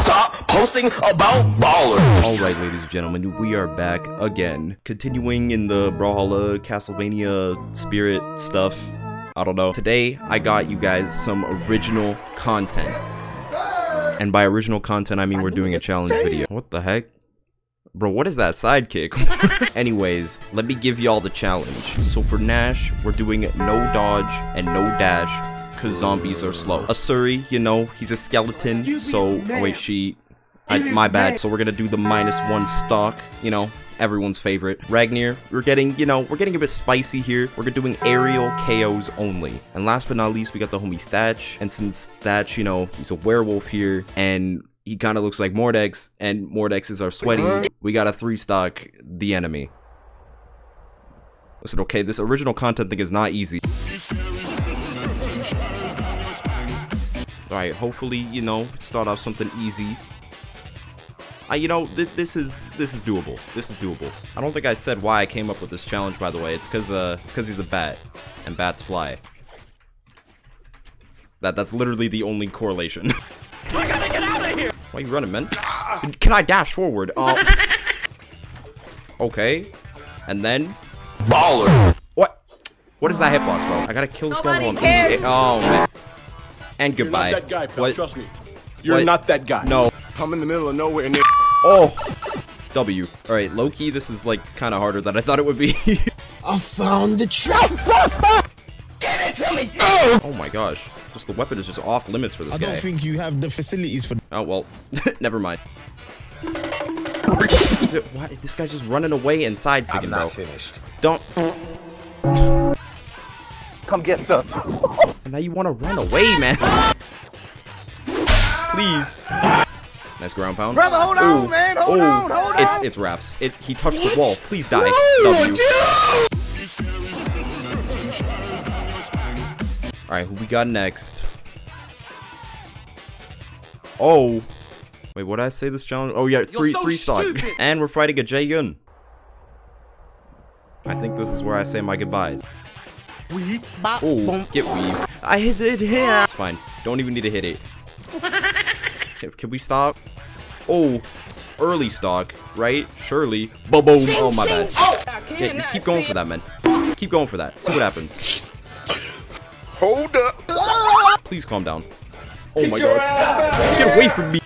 Stop posting about ballers. Alright, ladies and gentlemen, we are back again. Continuing in the Brawlhalla Castlevania spirit stuff. I don't know. Today, I got you guys some original content. And by original content, I mean we're doing a challenge video. What the heck? Bro, what is that sidekick? Anyways, let me give y'all the challenge. So for Nash, we're doing no dodge and no dash because zombies are slow. Asuri, you know, he's a skeleton, so... Oh wait, she... I, my bad. So we're gonna do the minus one stock, you know, everyone's favorite. Ragnir, we're getting, you know, we're getting a bit spicy here. We're doing aerial KOs only. And last but not least, we got the homie Thatch. And since Thatch, you know, he's a werewolf here, and he kind of looks like Mordex, and Mordexes are sweaty, we got a three stock the enemy. Listen, okay, this original content thing is not easy. Alright, hopefully, you know, start off something easy. I, you know, th this is this is doable. This is doable. I don't think I said why I came up with this challenge, by the way. It's because uh, it's because he's a bat, and bats fly. That that's literally the only correlation. I gotta get out of here! Why are you running, man? Can I dash forward? Uh, okay, and then Baller. what? What is that hitbox, bro? I gotta kill this guy. Nobody cares. Oh man. And goodbye. You're not that guy, pal. What? Trust me. You're What? not that guy. No. I'm in the middle of nowhere and Oh! W. Alright, Loki, this is like kind of harder than I thought it would be. I found the trap. Give it to me. oh, oh my gosh. Just the weapon is just off limits for this I guy. don't think you have the facilities for. oh, well. Never mind. Why? This guy's just running away and side sticking, bro. finished. Don't. Come get some. And now you want to run away, man. Please. Nice ground pound. Brother, hold on, man. Hold Ooh. on, hold It's on. it's wraps. It he touched the wall. Please die. W. Alright, who we got next? Oh. Wait, what did I say this challenge? Oh yeah, three so three stock. And we're fighting a Jaeyun. I think this is where I say my goodbyes. We Oh, get weave. I hit it here. It's fine. Don't even need to hit it. Can, can we stop? Oh, early stock, right? Surely. Boom, boom. Oh, my bad. Yeah, keep going for that, man. Keep going for that. See what happens. Hold up. Please calm down. Oh my god. Get away from me.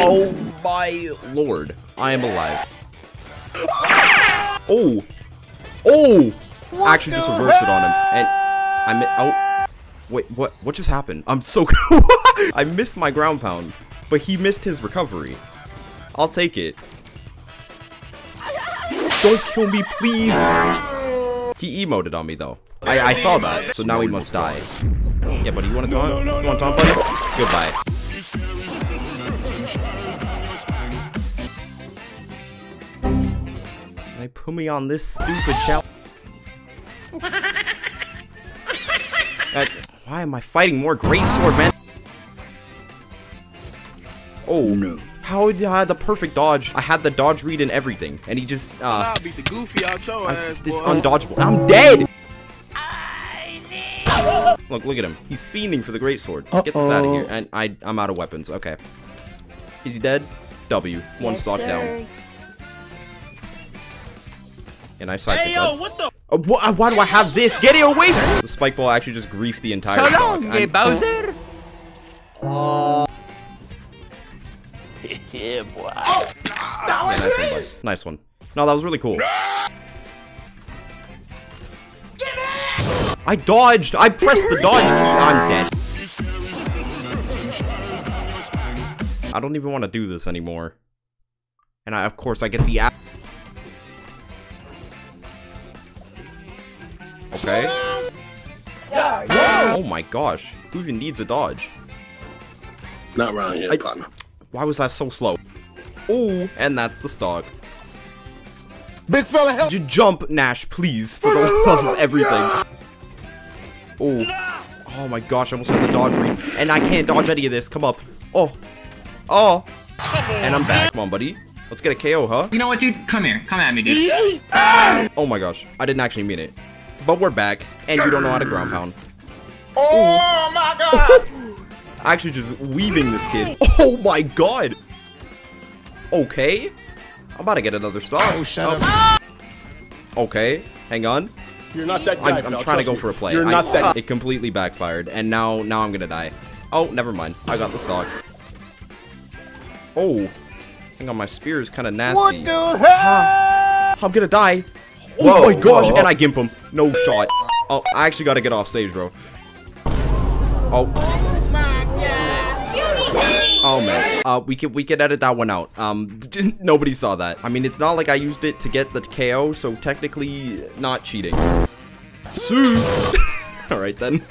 Oh my lord. I am alive. Oh. Oh. Actually just reversed it on him. And I mi- oh. Wait, what what just happened? I'm so I missed my ground pound, but he missed his recovery. I'll take it. Don't kill me, please. He emoted on me though. I, I saw that, so now he must die. Yeah, buddy, you want to taunt? you want to taunt, buddy? Goodbye. They put me on this stupid challenge. Why am I fighting more Great Sword, man? Oh no. How did I had the perfect dodge? I had the dodge read and everything, and he just uh beat the goofy out your I- it's undodgeable. I'm dead! Look, look at him. He's fiending for the great sword. Get this out of here. And I, I'm out of weapons. Okay. Is he dead? W. One Yes, stock sir. down. And I side Hey yo, what the? Uh, wh- why do I have this? Get it away! The spike ball actually just griefed the entire So long, I'm- Bowser. yeah, boy. Yeah, nice one, bud. Nice one. No, that was really cool. I dodged! I pressed the dodge key! I'm dead. I don't even want to do this anymore. And I, of course, I get the app. Okay. Oh my gosh. Who even needs a dodge? Not around here, I- partner. Why was I so slow? Ooh, and that's the stock. Big fella, help. J- jump, Nash, please, for the love of everything. Oh. Oh my gosh, I almost had the dodge read. And I can't dodge any of this. Come up. Oh. Oh. And I'm back. Come on, buddy. Let's get a KO, huh? You know what, dude? Come here. Come at me, dude. Oh my gosh. I didn't actually mean it. But we're back. And you don't know how to ground pound. Oh my god. Actually just weaving this kid. Oh my god. Okay. I'm about to get another star. Oh, shut up. Um, okay. Hang on. You're not that guy, I'm, I'm pal, trying to go me. for a play. You're I- not that. It completely backfired, and now now I'm gonna die. Oh, never mind. I got the stock. Oh, hang on. My spear is kind of nasty. What the hell? I'm gonna die. Oh Whoa, my gosh! whoa. And I gimp him. No shot. Oh, I actually gotta get off stage, bro. Oh. Oh man. Uh, we could we could edit that one out. Um, nobody saw that. I mean, it's not like I used it to get the KO, so technically not cheating. All right then.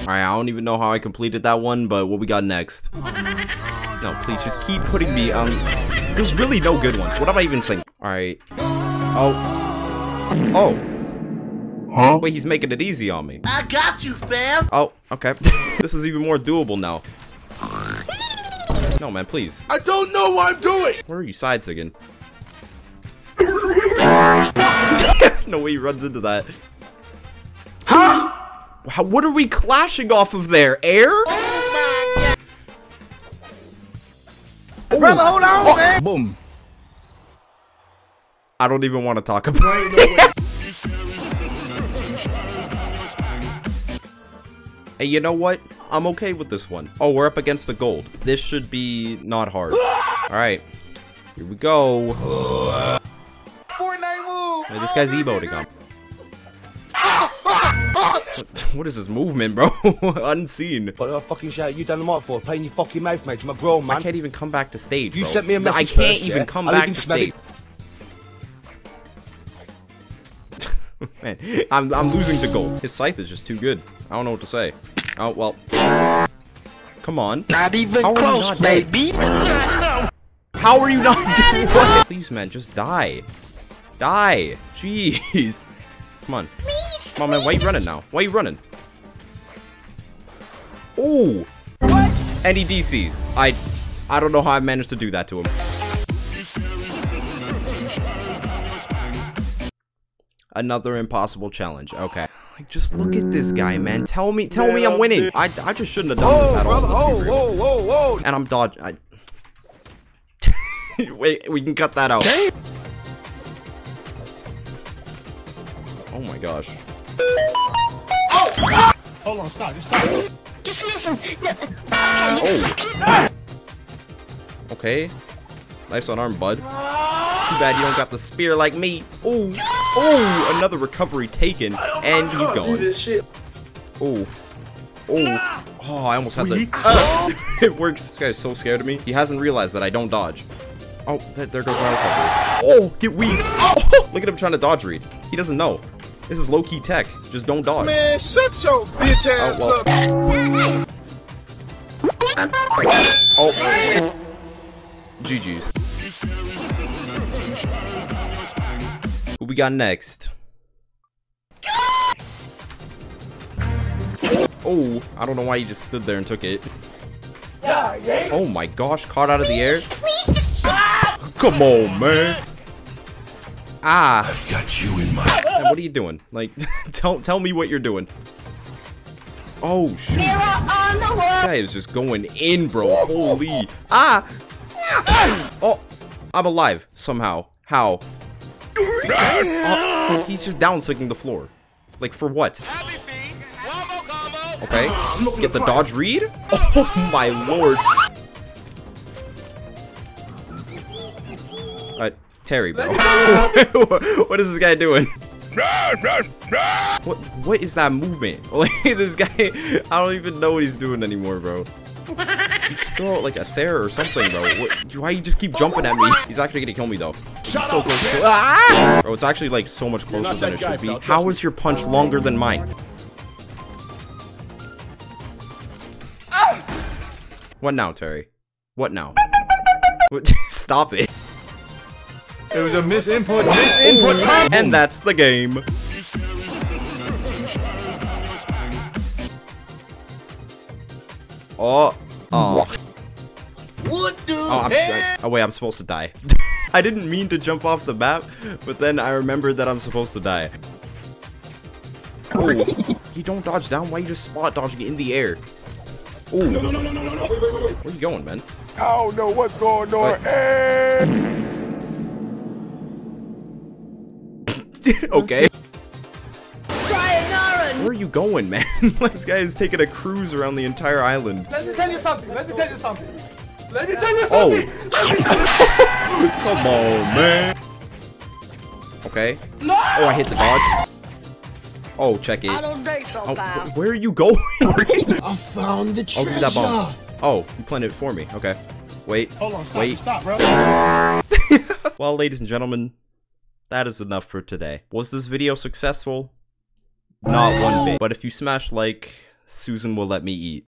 All right, I don't even know how I completed that one, but what we got next? No, please just keep putting me on. There's really no good ones. What am I even saying? All right. Oh. Oh. Huh? Wait, he's making it easy on me. I got you, fam. Oh, okay. this is even more doable now. No, man, please. I don't know what I'm doing. Where are you side again? no way he runs into that. Huh? How, what are we clashing off of there? Air? Brother, hold on, oh. man. Boom. I don't even want to talk about it. Hey, you know what? I'm okay with this one. Oh, we're up against the gold. This should be not hard. Alright. Here we go. Fortnite move. Hey, this guy's oh, emoting on. What, what is this movement, bro? Unseen. What the fucking shout you done the mic for? Playing your fucking mouth, mate. You're my bro, man. I can't even come back to stage, You bro. sent me a message I can't first, even yeah? come I back to stage. Man, I'm, I'm losing to gold. His scythe is just too good. I don't know what to say. Oh, well. Come on. Not even How are close, not dead? baby. How are you not doing? Please, man, just die. Die. Jeez. Come on. Come on, man. Why are you running now? Why are you running? Ooh. And he DCs. I, I don't know how I managed to do that to him. Another impossible challenge. Okay. Like, just look at this guy, man. Tell me, tell me I'm winning. I, I just shouldn't have done this at all. let's real. whoa, whoa. And I'm dodge. I... Wait, we can cut that out. Oh my gosh. Hold on, stop. Just stop. Just listen. Oh. Okay. Life's on arm, bud. Too bad you don't got the spear like me. Oh. Oh, another recovery taken. And he's gone. Oh. Oh. Oh, I almost had the. Uh, it works. This guy's so scared of me. He hasn't realized that I don't dodge. Oh, there goes my recovery. Oh, get weak. Oh, look at him trying to dodge read. He doesn't know. This is low key tech. Just don't dodge. Man, shut your bitch ass Oh, well. up. Oh. GG's. Who we got next? Oh, I don't know why you just stood there and took it. Oh my gosh, caught out of the air. Come on, man. Ah. I've got you in my. Man, what are you doing? Like, tell tell me what you're doing. Oh shoot. This guy is just going in, bro. Holy. Ah. Oh, I'm alive somehow. How? Oh, he's just down swinging the floor. Like for what? Okay. Get the dodge read. Oh my lord. Uh, Terry, bro. what is this guy doing? What what is that movement? Like this guy, I don't even know what he's doing anymore, bro. You just throw out like a Sarah or something, bro. What, why you just keep jumping at me? He's actually gonna kill me though. He's so close to ah! Bro, it's actually like so much closer than it guy, should be. How is your punch longer than mine? What now, Terry? What now? Stop it. It was a misinput. Misinput. And that's the game. Oh. Oh. What the Oh, I'm, I, oh wait, I'm supposed to die. I didn't mean to jump off the map, but then I remembered that I'm supposed to die. Oh, You don't dodge down. Why you just spot dodging it in the air? Ooh. No, no, no, no, no, no. Where you going, man? I don't know what's going on. What? Eh. Okay. Where are you going, man? this guy is taking a cruise around the entire island. Let me tell you something. Let me tell you something. Let me tell you oh. something. Oh. Come on, man. Okay. No! Oh, I hit the dodge. Oh, check it. I don't think so, Oh, pal. wh- where are you going? I found the oh, I'll treasure. give you that bomb. Oh, you planted it for me. Okay. Wait. Hold on, stop, Wait. stop, bro. Well, ladies and gentlemen, that is enough for today. Was this video successful? Not one bit. But if you smash like, Susan will let me eat.